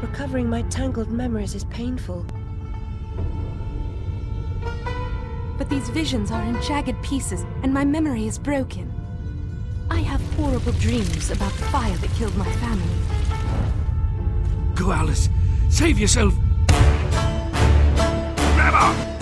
Recovering my tangled memories is painful. But these visions are in jagged pieces, and my memory is broken. I have horrible dreams about the fire that killed my family. Go, Alice. Save yourself. Never!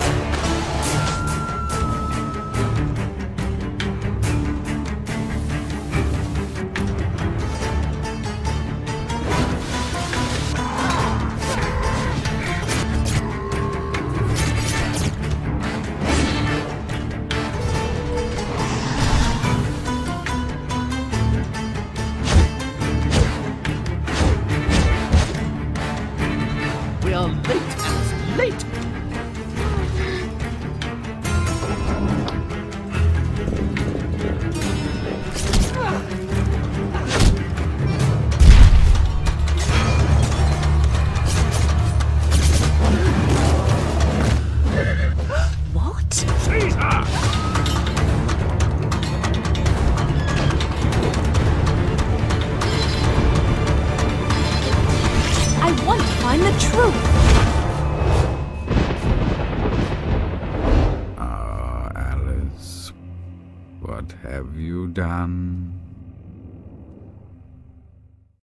Are late, Alice, late! I want find the truth! Ah, Alice, what have you done?